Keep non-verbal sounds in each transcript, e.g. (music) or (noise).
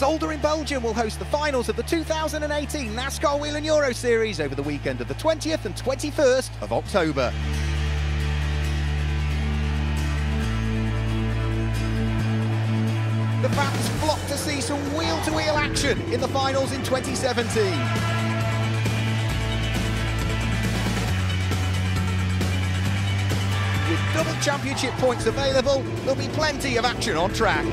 Zolder in Belgium will host the finals of the 2018 NASCAR Whelen Euro Series over the weekend of the 20th and 21st of October. The fans flocked to see some wheel-to-wheel action in the finals in 2017. With double championship points available, there'll be plenty of action on track.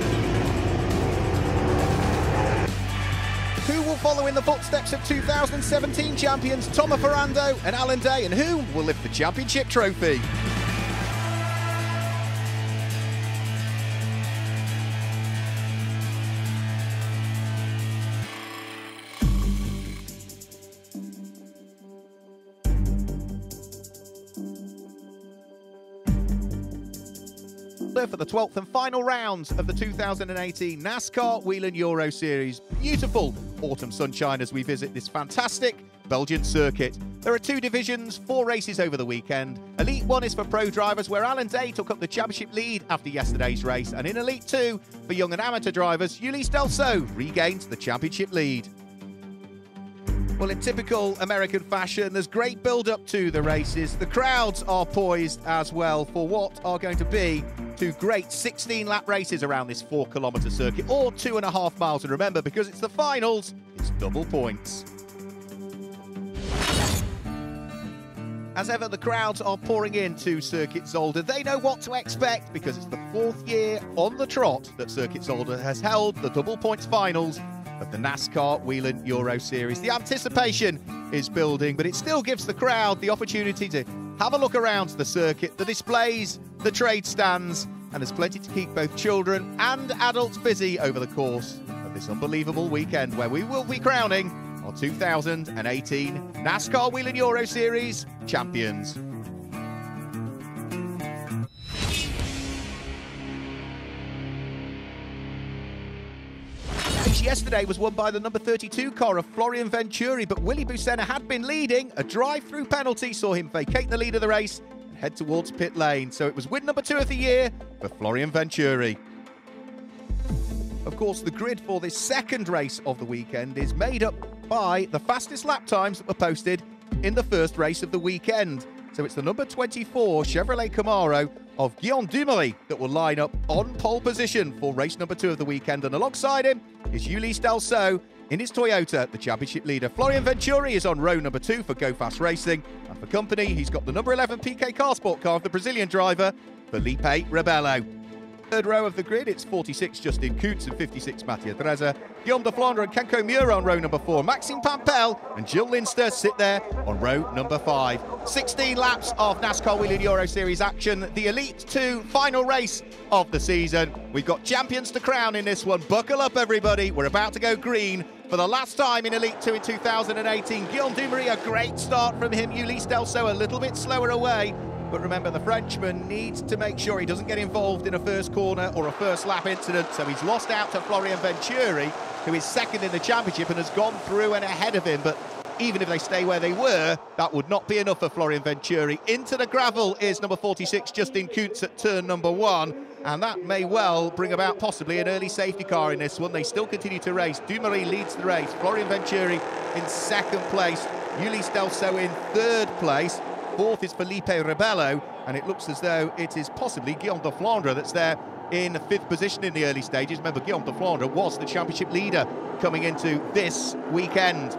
Follow in the footsteps of 2017 champions Tomo Ferrando and Alon Day, and who will lift the championship trophy? for the 12th and final rounds of the 2018 NASCAR Whelen Euro Series. Beautiful autumn sunshine as we visit this fantastic Belgian circuit. There are two divisions, four races over the weekend. Elite 1 is for pro drivers, where Alon Day took up the championship lead after yesterday's race. And in Elite 2, for young and amateur drivers, Ulysse Delsaux regains the championship lead. Well, in typical American fashion, there's great build up to the races. The crowds are poised as well for what are going to be two great 16 lap races around this four kilometre circuit, or two and a half miles. And remember, because it's the finals, it's double points. As ever, the crowds are pouring in into Circuit Zolder. They know what to expect because it's the fourth year on the trot that Circuit Zolder has held the double points finals of the NASCAR Whelen Euro Series. The anticipation is building, but it still gives the crowd the opportunity to have a look around the circuit, the displays, the trade stands, and there's plenty to keep both children and adults busy over the course of this unbelievable weekend where we will be crowning our 2018 NASCAR Whelen Euro Series champions. Yesterday was won by the number 32 car of Florian Venturi, but Willy Bucena had been leading. A drive-through penalty saw him vacate the lead of the race and head towards pit lane. So it was win number two of the year for Florian Venturi. Of course, the grid for this second race of the weekend is made up by the fastest lap times that were posted in the first race of the weekend. So it's the number 24 Chevrolet Camaro of Guillaume Dumoulin that will line up on pole position for race number two of the weekend. And alongside him is Ulysse Delsaux in his Toyota, the championship leader. Florian Venturi is on row number two for Go Fast Racing. And for company, he's got the number 11 PK Car Sport car of the Brazilian driver, Felipe Rebello. Third row of the grid, it's 46 Justin Kuntz and 56 Mattia Dreza. Guillaume de Flandre and Kenko Miura on row number four. Maxime Pampel and Gilles Linster sit there on row number five. 16 laps of NASCAR Whelen Euro Series action. The Elite 2 final race of the season. We've got champions to crown in this one. Buckle up, everybody. We're about to go green for the last time in Elite 2 in 2018. Guillaume Dumoulin, a great start from him. Ulysse Delsaux a little bit slower away. But remember, the Frenchman needs to make sure he doesn't get involved in a first corner or a first lap incident. So he's lost out to Florian Venturi, who is second in the championship and has gone through and ahead of him. But even if they stay where they were, that would not be enough for Florian Venturi. Into the gravel is number 46, Justin Kuntz at turn number one. And that may well bring about possibly an early safety car in this one. They still continue to race. Dumoulin leads the race. Florian Venturi in second place. Ulysse Delsaux in third place. Fourth is Felipe Rebello, and it looks as though it is possibly Guillaume de Flandre that's there in fifth position in the early stages. Remember, Guillaume de Flandre was the championship leader coming into this weekend.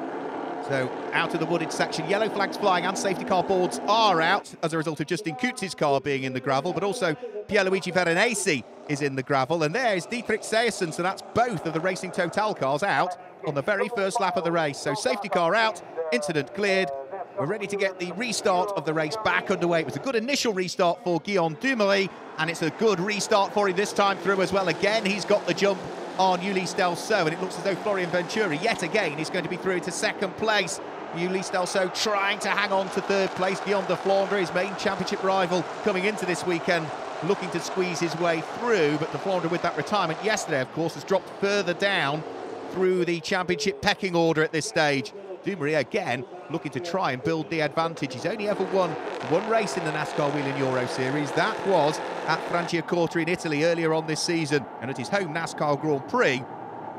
So out of the wooded section, yellow flags flying and safety car boards are out as a result of Justin Kuntz's car being in the gravel, but also Pierluigi Veronese is in the gravel. And there is Dietrich Seiersen, so that's both of the Racing Total cars out on the very first lap of the race. So safety car out, incident cleared, we're ready to get the restart of the race back underway. It was a good initial restart for Guillaume Dumoulin, and it's a good restart for him this time through as well. Again, he's got the jump on Ulysse Delsaux, and it looks as though Florian Venturi, yet again, is going to be through to second place. Ulysse Delsaux trying to hang on to third place. Guillaume de Flandre, his main championship rival, coming into this weekend, looking to squeeze his way through, but de Flandre with that retirement yesterday, of course, has dropped further down through the championship pecking order at this stage. Dumoulin again looking to try and build the advantage. He's only ever won one race in the NASCAR Whelen Euro Series. That was at Franciacorta in Italy earlier on this season. And at his home NASCAR Grand Prix,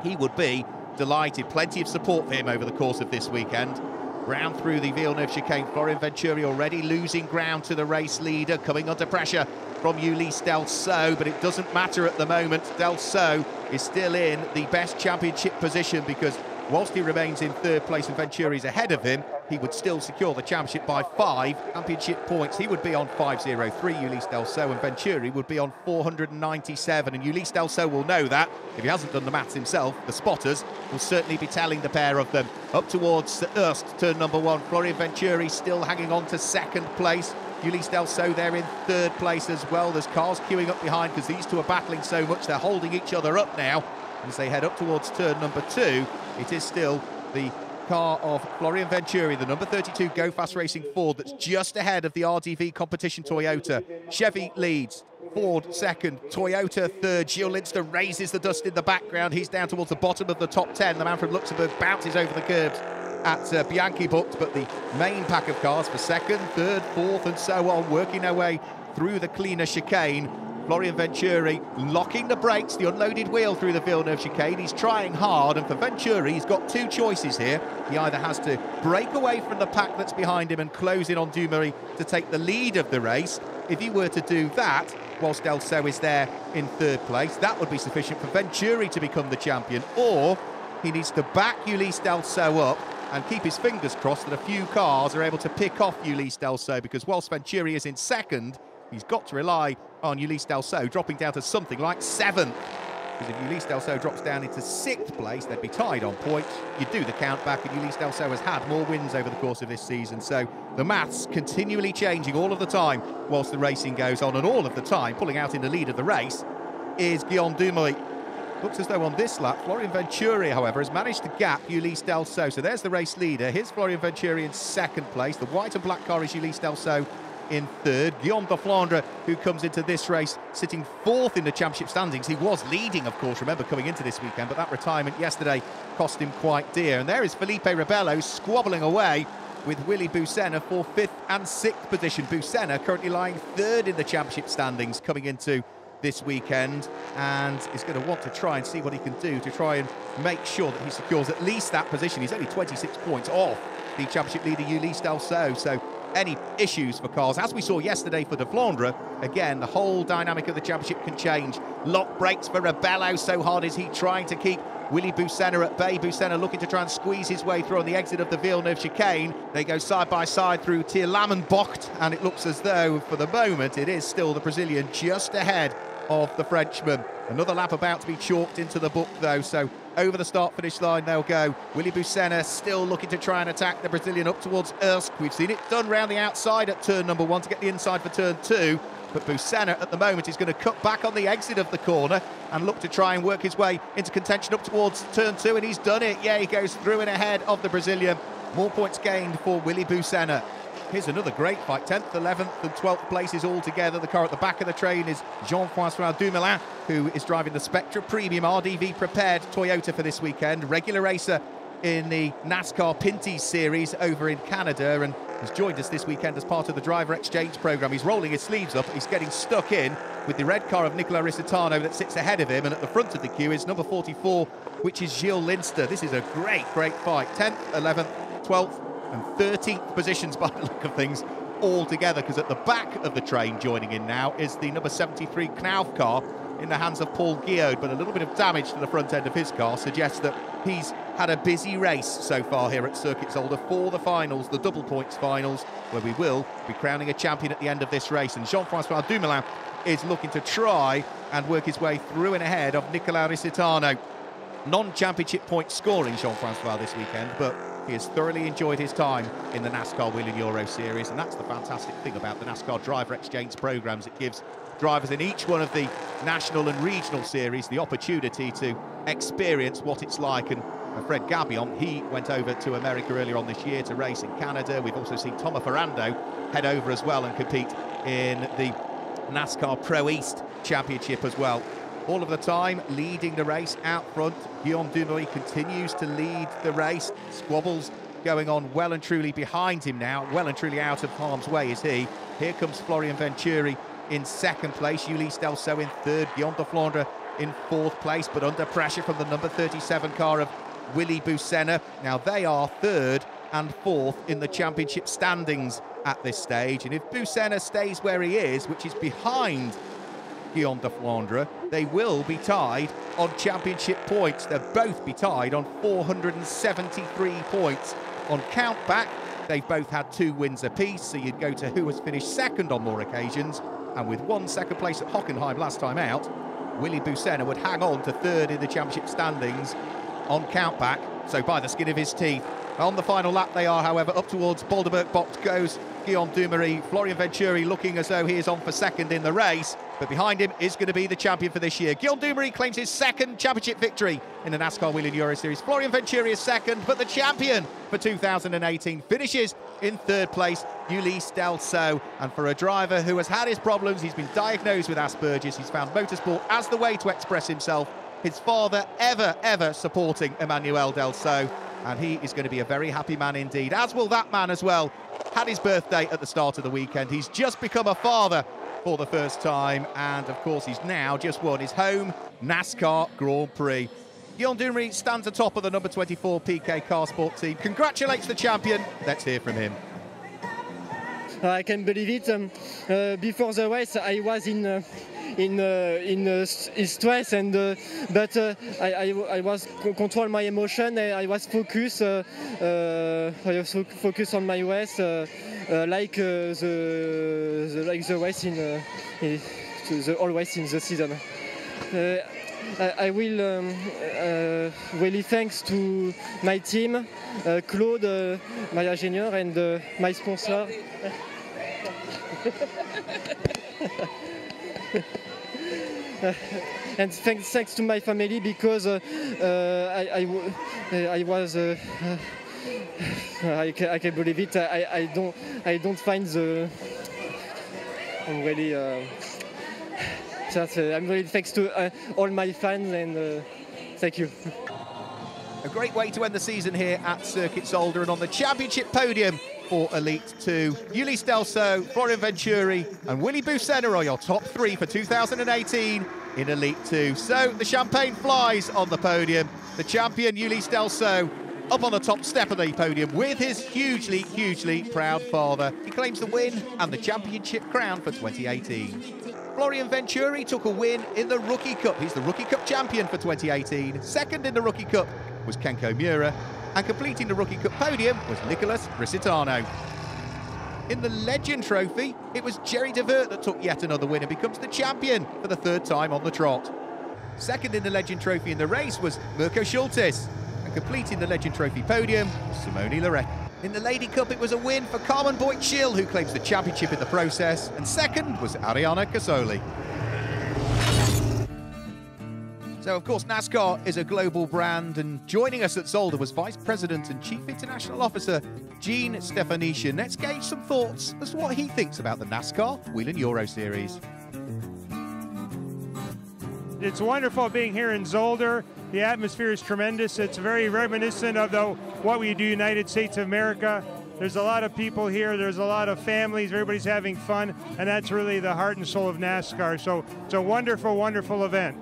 he would be delighted. Plenty of support for him over the course of this weekend. Round through the Villeneuve chicane, Florian Venturi already losing ground to the race leader, coming under pressure from Ulysse Delsaux, but it doesn't matter at the moment. Delsaux is still in the best championship position because whilst he remains in third place and Venturi's ahead of him, he would still secure the championship by five championship points. He would be on 503, Ulysse Delsaux, and Venturi would be on 497. And Ulysse Delsaux will know that. If he hasn't done the maths himself, the spotters will certainly be telling the pair of them. Up towards the Erst, turn number one. Florian Venturi still hanging on to second place. Ulysse Delsaux there in third place as well. There's cars queuing up behind because these two are battling so much. They're holding each other up now. As they head up towards turn number two, it is still the car of Florian Venturi, the number 32 Go Fast Racing Ford that's just ahead of the RDV competition Toyota. Chevy leads, Ford second, Toyota third. Gilles Linster raises the dust in the background. He's down towards the bottom of the top 10. The man from Luxembourg bounces over the curbs at uh, Bianchi Bocht, but the main pack of cars for second, third, fourth, and so on, working their way through the Kleine chicane. Florian Venturi locking the brakes, the unloaded wheel through the Villeneuve chicane. He's trying hard, and for Venturi, he's got two choices here. He either has to break away from the pack that's behind him and close in on Dumoulin to take the lead of the race. If he were to do that, whilst Delsaux is there in third place, that would be sufficient for Venturi to become the champion. Or he needs to back Ulysse Delsaux up and keep his fingers crossed that a few cars are able to pick off Ulysse Delsaux because whilst Venturi is in second, he's got to rely on Ulysse Delsaux dropping down to something like seventh. Because if Ulysse Delsaux drops down into sixth place, they'd be tied on points. You do the count back, and Ulysse Delsaux has had more wins over the course of this season. So the maths continually changing all of the time whilst the racing goes on, and all of the time pulling out in the lead of the race is Guillaume Dumoulin. Looks as though on this lap, Florian Venturi, however, has managed to gap Ulysse Delsaux. So there's the race leader. Here's Florian Venturi in second place. The white and black car is Ulysse Delsaux in third. Guillaume de Flandre, who comes into this race sitting fourth in the championship standings. He was leading, of course, remember, coming into this weekend, but that retirement yesterday cost him quite dear. And there is Felipe Rebello squabbling away with Willy Bucena for fifth and sixth position. Bucena currently lying third in the championship standings coming into this weekend and is going to want to try and see what he can do to try and make sure that he secures at least that position. He's only 26 points off the championship leader Ulysse Delsaux, so any issues for cars. As we saw yesterday for De Flandre, again, the whole dynamic of the championship can change. Lock brakes for Rebello, so hard is he trying to keep Willy Bucena at bay. Bucena looking to try and squeeze his way through on the exit of the Villeneuve chicane. They go side by side through Terlamenbocht, and it looks as though, for the moment, it is still the Brazilian just ahead of the Frenchman. Another lap about to be chalked into the book, though, so over the start-finish line they'll go. Willy Bucena still looking to try and attack the Brazilian up towards Ersk. We've seen it done round the outside at turn number one to get the inside for turn two. But Bucena at the moment is going to cut back on the exit of the corner and look to try and work his way into contention up towards turn two, and he's done it. Yeah, he goes through and ahead of the Brazilian. More points gained for Willy Bucena. Here's another great fight. 10th, 11th, and 12th places all together. The car at the back of the train is Jean-Francois Dumoulin, who is driving the Spectra Premium RDV prepared Toyota for this weekend. Regular racer in the NASCAR Pinty's Series over in Canada and has joined us this weekend as part of the driver exchange program. He's rolling his sleeves up. He's getting stuck in with the red car of Nicola Risitano that sits ahead of him. And at the front of the queue is number 44, which is Gilles Linster. This is a great, great fight. 10th, 11th, 12th, and 13th positions (laughs) by the look of things all together because at the back of the train joining in now is the number 73 Knauf car in the hands of Paul Guillaude, but a little bit of damage to the front end of his car suggests that he's had a busy race so far here at Circuit Zolder for the finals, the double points finals, where we will be crowning a champion at the end of this race. And Jean-Francois Dumoulin is looking to try and work his way through and ahead of Nicola Risitano. Non-championship point scoring Jean-Francois this weekend, but he has thoroughly enjoyed his time in the NASCAR Whelen Euro Series, and that's the fantastic thing about the NASCAR driver exchange programs. It gives drivers in each one of the national and regional series the opportunity to experience what it's like. And Fred Gabillon, he went over to America earlier on this year to race in Canada. We've also seen Tomo Ferrando head over as well and compete in the NASCAR Pro East Championship as well all of the time, leading the race out front. Guillaume Dumoulin continues to lead the race. Squabbles going on well and truly behind him now. Well and truly out of harm's way is he. Here comes Florian Venturi in second place. Ulysse Delsaux in third. Guillaume de Flandre in fourth place, but under pressure from the number 37 car of Willy Busener. Now they are third and fourth in the championship standings at this stage. And if Busener stays where he is, which is behind Guillaume de Flandre, they will be tied on championship points. They'll both be tied on 473 points. On count back, they've both had two wins apiece, so you'd go to who has finished second on more occasions. And with one second place at Hockenheim last time out, Willy Busener would hang on to third in the championship standings on countback, so by the skin of his teeth. On the final lap they are, however, up towards Bolderbergbocht goes Guillaume Dumarey. Florian Venturi looking as though he is on for second in the race, but behind him is going to be the champion for this year. Guillaume Dumarey claims his second championship victory in the NASCAR Whelen Euro Series. Florian Venturi is second, but the champion for 2018 finishes in third place, Ulysse Delsaux. And for a driver who has had his problems, he's been diagnosed with Asperger's, he's found motorsport as the way to express himself. His father ever, ever supporting Emmanuel Delsaux and he is going to be a very happy man indeed, as will that man as well. Had his birthday at the start of the weekend. He's just become a father for the first time, and of course, he's now just won his home NASCAR Grand Prix. Guillaume Dumarey stands atop of the number 24 PK Car Sport team. Congratulates the champion. Let's hear from him. I can't believe it. Um, uh, before the race, I was in uh, in uh, in, uh, stress and uh, but uh, I, I, I, was control my emotion. I, was focused. I was focused on my race, like the, the, like the race in, in the race in the season. I, I will um, uh, really thanks to my team, uh, Claude, uh, my engineer, and my sponsor. (laughs) and thanks, thanks to my family because uh, uh, I, I, I, was uh, I, can, I can believe it. I, I don't I don't find the I'm really uh, just, uh, I'm really thanks to uh, all my fans and thank you. A great way to end the season here at Circuit Zolder and on the championship podium for Elite 2. Ulysse Delsaux, Florian Venturi and Willy Busener are your top three for 2018 in Elite 2. So the champagne flies on the podium. The champion Ulysse Delsaux up on the top step of the podium with his hugely, hugely proud father. He claims the win and the championship crown for 2018. Florian Venturi took a win in the Rookie Cup. He's the Rookie Cup champion for 2018. Second in the Rookie Cup was Kenko Miura and completing the Rookie Cup podium was Nicholas Risitano. In the Legend Trophy, it was Jerry Devert that took yet another win and becomes the champion for the third time on the trot. Second in the Legend Trophy in the race was Mirko Schultis, and completing the Legend Trophy podium Simone Loretta. In the Lady Cup, it was a win for Carmen Boit who claims the championship in the process, and second was Ariana Casoli. So, of course, NASCAR is a global brand, and joining us at Zolder was Vice President and Chief International Officer Gene Stefanyshyn. Let's gauge some thoughts as to what he thinks about the NASCAR Whelen Euro Series. It's wonderful being here in Zolder. The atmosphere is tremendous. It's very reminiscent of the what we do United States of America. There's a lot of people here. There's a lot of families. Everybody's having fun, and that's really the heart and soul of NASCAR. So it's a wonderful, wonderful event.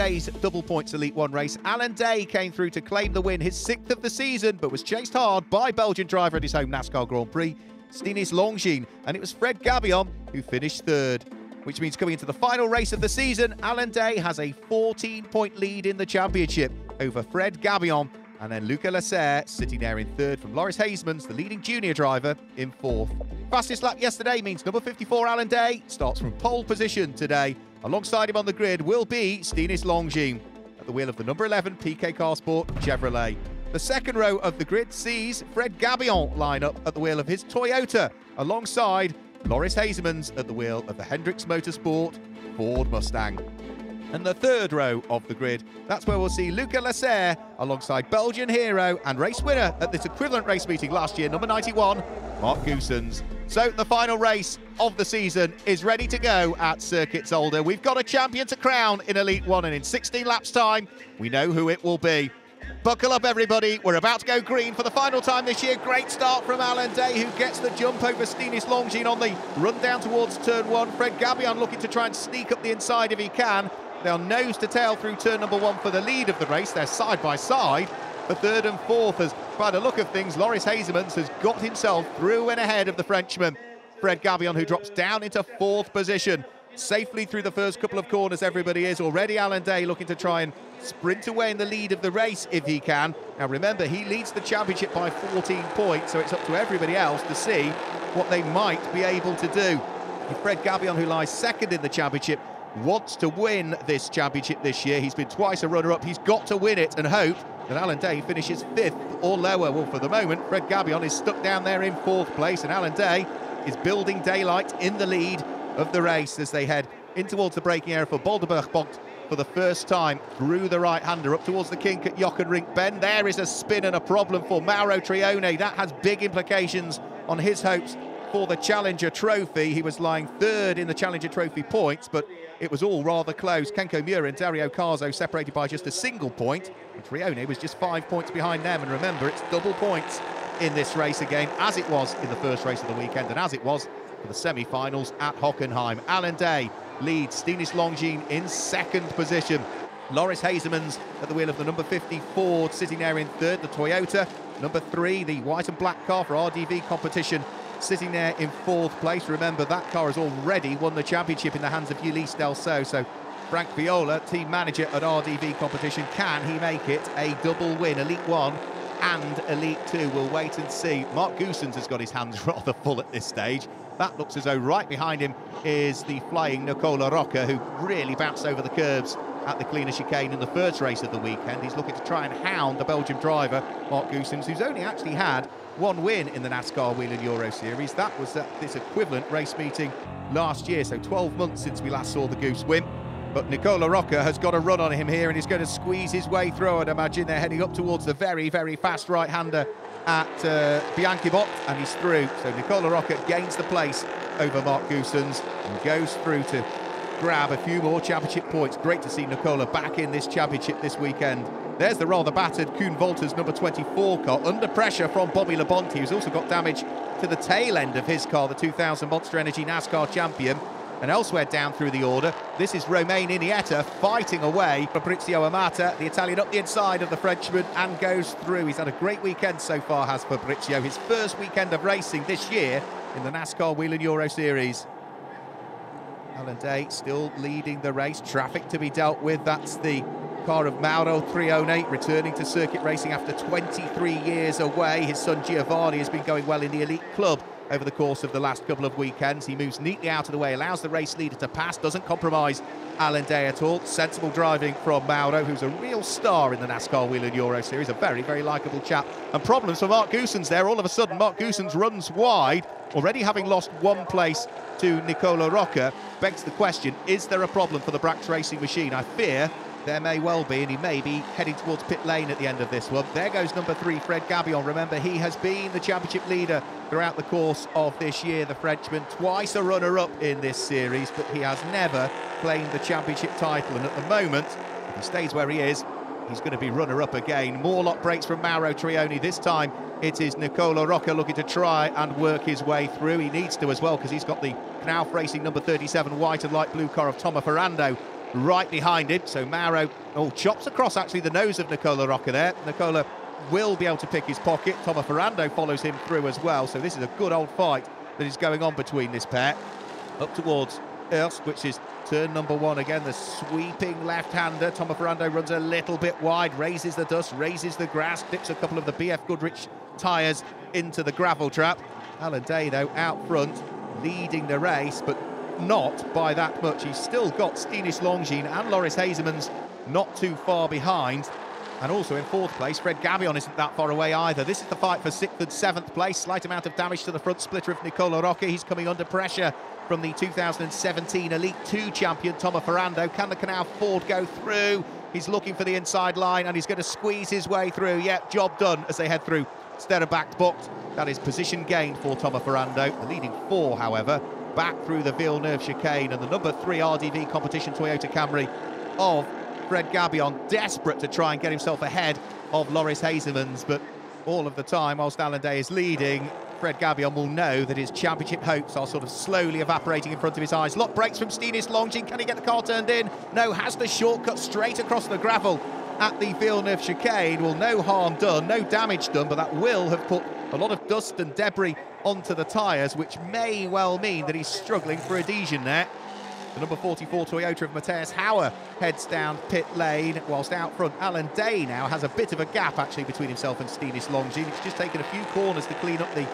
Yesterday's double points Elite One race, Alon Day came through to claim the win, his sixth of the season, but was chased hard by Belgian driver at his home NASCAR Grand Prix, Stienes Longin, and it was Fred Gabillon who finished third. Which means coming into the final race of the season, Alon Day has a 14-point lead in the championship over Fred Gabillon, and then Luca Lasser sitting there in third from Loris Hezemans, the leading junior driver, in fourth. Fastest lap yesterday means number 54 Alon Day starts from pole position today Alongside him on the grid will be Stienes Longin at the wheel of the number 11 PK Car Sport Chevrolet. The second row of the grid sees Fred Gabillon line up at the wheel of his Toyota, alongside Loris Hezemans at the wheel of the Hendriks Motorsport Ford Mustang. And the third row of the grid, that's where we'll see Luca Lasser alongside Belgian hero and race winner at this equivalent race meeting last year, number 91, Marc Goossens. So the final race of the season is ready to go at Circuit Zolder. We've got a champion to crown in Elite 1 and in 16 laps time, we know who it will be. Buckle up, everybody. We're about to go green for the final time this year. Great start from Alon Day, who gets the jump over Stienes Longin on the run down towards turn one. Fred Gabillon looking to try and sneak up the inside if he can. They're nose to tail through turn number one for the lead of the race. They're side by side. The third and fourth, as by the look of things, Loris Hezemans has got himself through and ahead of the Frenchman. Fred Gabillon, who drops down into fourth position. Safely through the first couple of corners, everybody is. Already Alon Day looking to try and sprint away in the lead of the race if he can. Now remember, he leads the championship by 14 points, so it's up to everybody else to see what they might be able to do. If Fred Gabillon, who lies second in the championship, wants to win this championship this year, he's been twice a runner-up, he's got to win it and hope that Alon Day finishes fifth or lower. Well, for the moment, Fred Gabillon is stuck down there in fourth place, and Alon Day is building daylight in the lead of the race as they head in towards the braking area for Bolderbergbocht for the first time through the right-hander up towards the kink at Jochen Rindt bend. There is a spin and a problem for Mauro Trione. That has big implications on his hopes for the Challenger Trophy. He was lying third in the Challenger Trophy points, but it was all rather close. Kenko Miura and Dario Carzo separated by just a single point. and Trione was just five points behind them. And remember, it's double points in this race again, as it was in the first race of the weekend, and as it was for the semi-finals at Hockenheim. Alon Day leads Stienes Longin in second position. Loris Hezemans at the wheel of the number 50 Ford, sitting there in third, the Toyota. Number three, the white and black car for RDV competition, sitting there in fourth place. Remember, that car has already won the championship in the hands of Ulysse Delsaux. So Frank Viola, team manager at RDV competition, can he make it a double win? Elite One and Elite Two. We'll wait and see. Marc Goossens has got his hands (laughs) rather full at this stage. That looks as though right behind him is the flying Nicola Rocca, who really bounced over the curbs at the Kleine chicane in the first race of the weekend. He's looking to try and hound the Belgian driver, Marc Goossens, who's only actually had one win in the NASCAR Whelen Euro Series. That was at this equivalent race meeting last year, so 12 months since we last saw the Goose win. But Nicola Rocca has got a run on him here and he's going to squeeze his way through. I'd imagine they're heading up towards the very, very fast right-hander at uh, Bianchi Bocht, and he's through. So Nicola Rocca gains the place over Marc Goossens and goes through to grab a few more championship points. Great to see Nicola back in this championship this weekend. There's the rather battered Koen Wauters number 24 car under pressure from Bobby Labonte, who's also got damage to the tail end of his car, the 2000 Monster Energy NASCAR champion. And elsewhere down through the order, this is Romain Iniesta fighting away. Fabrizio Amata, the Italian, up the inside of the Frenchman and goes through. He's had a great weekend so far, has Fabrizio. His first weekend of racing this year in the NASCAR Whelen Euro Series. Alon Day still leading the race. Traffic to be dealt with. That's the car of Mauro Trione, oh returning to circuit racing after 23 years away. His son Giovanni has been going well in the elite club over the course of the last couple of weekends. He moves neatly out of the way, allows the race leader to pass, doesn't compromise Alon Day at all. Sensible driving from Mauro, who's a real star in the NASCAR Whelen Euro Series, a very, very likeable chap. And problems for Marc Goossens there. All of a sudden, Marc Goossens runs wide, already having lost one place to Nicola Rocca. Begs the question, is there a problem for the Braxx Racing machine? I fear there may well be, and he may be heading towards pit lane at the end of this one. There goes number three, Fred Gabillon. Remember, he has been the championship leader throughout the course of this year, the Frenchman. Twice a runner-up in this series, but he has never claimed the championship title. And at the moment, if he stays where he is, he's going to be runner-up again. More lock breaks from Mauro Trioni. This time, it is Nicola Rocca looking to try and work his way through. He needs to as well, because he's got the Knauf Racing number 37 white and light blue car of Tomo Ferrando right behind him. So Mauro oh, chops across actually the nose of Nicola Rocca there. Nicola will be able to pick his pocket. Tomo Ferrando follows him through as well. So this is a good old fight that is going on between this pair. Up towards Erst, which is turn number one again. The sweeping left-hander. Tomo Ferrando runs a little bit wide, raises the dust, raises the grass, dips a couple of the BF Goodrich tyres into the gravel trap. Alon Day, though, out front, leading the race, but not by that much. He's still got Stienes Longin and Loris Hezemans not too far behind. And also in fourth place, Fred Gabillon isn't that far away either. This is the fight for sixth and seventh place. Slight amount of damage to the front splitter of Nicola Rocca. He's coming under pressure from the 2017 Elite 2 champion, Tomo Ferrando. Can the Canal Ford go through? He's looking for the inside line and he's going to squeeze his way through. Yep, job done as they head through Sterrenbach booked. That is position gained for Tomo Ferrando. The leading four, however, back through the Villeneuve chicane and the number three RDV competition Toyota Camry of Fred Gabillon, desperate to try and get himself ahead of Loris Hezemans, but all of the time, whilst Alon Day is leading, Fred Gabillon will know that his championship hopes are sort of slowly evaporating in front of his eyes. Lock breaks from Stienes Longin. Can he get the car turned in? No, has the shortcut straight across the gravel at the Villeneuve chicane. Well, no harm done, no damage done, but that will have put a lot of dust and debris onto the tyres, which may well mean that he's struggling for adhesion there. The number 44 Toyota of Matthias Hauer heads down pit lane, whilst out front Alon Day now has a bit of a gap actually between himself and Stienes Longin. It's just taken a few corners to clean up the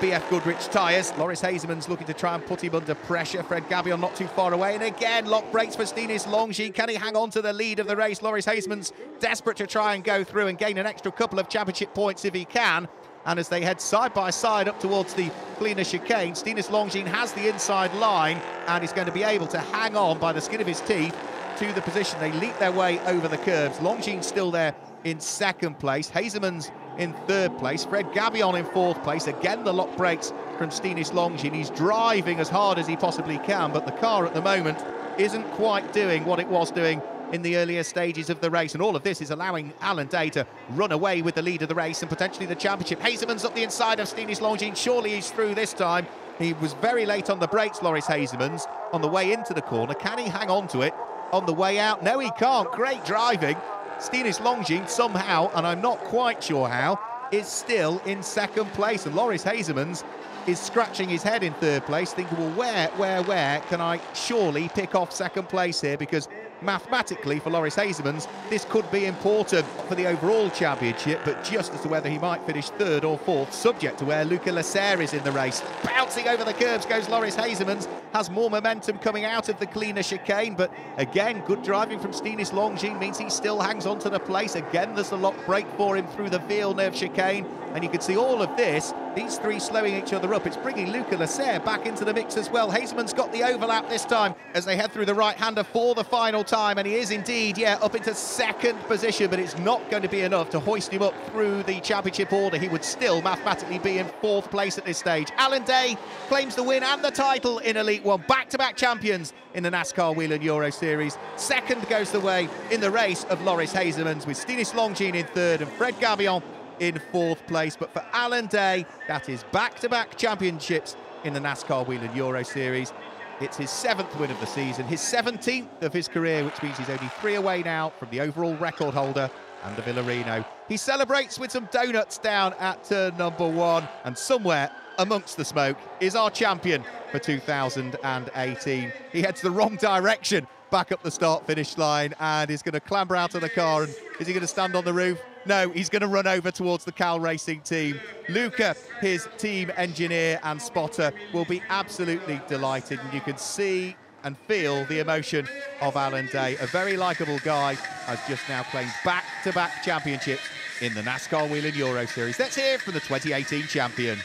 BF Goodrich tyres. Loris Hezemans looking to try and put him under pressure. Fred Gabillon not too far away. And again, lock breaks for Stienes Longin. Can he hang on to the lead of the race? Loris Hezemans desperate to try and go through and gain an extra couple of championship points if he can. And as they head side by side up towards the Kleine chicane, Stienes Longin has the inside line and is going to be able to hang on by the skin of his teeth to the position. They leap their way over the curbs. Longin still there in second place. Hezemans in third place. Fred Gabillon in fourth place. Again, the lock breaks from Stienes Longin. He's driving as hard as he possibly can, but the car at the moment isn't quite doing what it was doing in the earlier stages of the race. And all of this is allowing Alon Day to run away with the lead of the race and potentially the championship. Hezemans up the inside of Stienes Longin. Surely he's through this time. He was very late on the brakes, Loris Hezemans, on the way into the corner. Can he hang on to it on the way out? No, he can't. Great driving. Stienes Longin somehow, and I'm not quite sure how, is still in second place. And Loris Hezemans is scratching his head in third place, thinking, well, where, where, where can I surely pick off second place here? Because mathematically for Loris Hezemans, this could be important for the overall championship, but just as to whether he might finish third or fourth, subject to where Luca Lasser is in the race. Bouncing over the curbs goes Loris Hezemans, has more momentum coming out of the Kleine chicane, but again, good driving from Stienes Longin means he still hangs on to the place. Again, there's a lock break for him through the Villeneuve chicane, and you can see all of this, these three slowing each other up. It's bringing Luca Lasser back into the mix as well. Hezemans got the overlap this time as they head through the right-hander for the final time, and he is indeed, yeah, up into second position, but it's not going to be enough to hoist him up through the championship order. He would still mathematically be in fourth place at this stage. Alon Day claims the win and the title in Elite One. Back-to-back champions in the NASCAR Whelen Euro Series. Second goes the way in the race of Loris Hezemans with Stienes Longin in third and Fred Gabillon in fourth place. But for Alon Day, that is back-to-back championships in the NASCAR Whelen Euro Series. It's his seventh win of the season, his 17th of his career, which means he's only three away now from the overall record holder, Ander Vilariño. He celebrates with some donuts down at turn number one, and somewhere amongst the smoke is our champion for 2018. He heads the wrong direction back up the start finish line and is going to clamber out of the car. And is he going to stand on the roof? No, he's going to run over towards the CAAL Racing team. Luca, his team engineer and spotter, will be absolutely delighted. And you can see and feel the emotion of Alon Day. A very likeable guy has just now claimed back-to-back championships in the NASCAR Whelen Euro Series. Let's hear from the 2018 champion.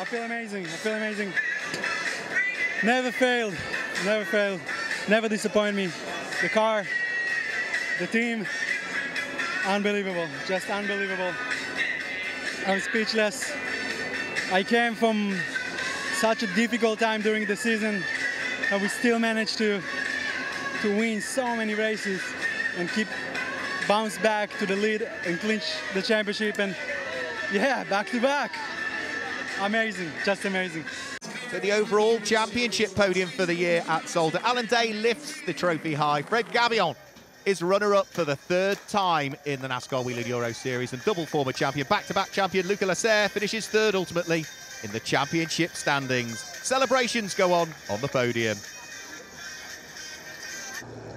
I feel amazing. I feel amazing. Never failed. Never failed. Never disappoint me. The car, the team, unbelievable. Just unbelievable. I'm speechless. I came from such a difficult time during the season, and we still managed to to win so many races and keep bounce back to the lead and clinch the championship. And yeah, back to back. Amazing, just amazing. So the overall championship podium for the year at Zolder. Alon Day lifts the trophy high. Fred Gabillon is runner-up for the third time in the NASCAR Whelen Euro Series and double former champion, back-to-back champion Luca Lasser finishes third ultimately in the championship standings. Celebrations go on on the podium.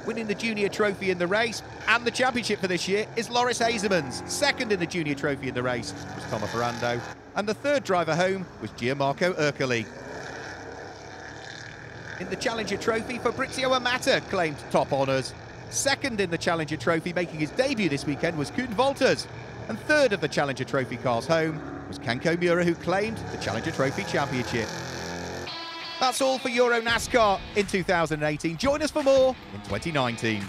Winning the junior trophy in the race and the championship for this year is Loris Hezemans. Second in the junior trophy in the race was Tomo Ferrando. And the third driver home was Gianmarco Ercoli. In the Challenger Trophy, Fabrizio Amata claimed top honours. Second in the Challenger Trophy, making his debut this weekend, was Koen Wauters. And third of the Challenger Trophy cars home was Kenko Miura, who claimed the Challenger Trophy Championship. That's all for Euro NASCAR in 2018. Join us for more in 2019.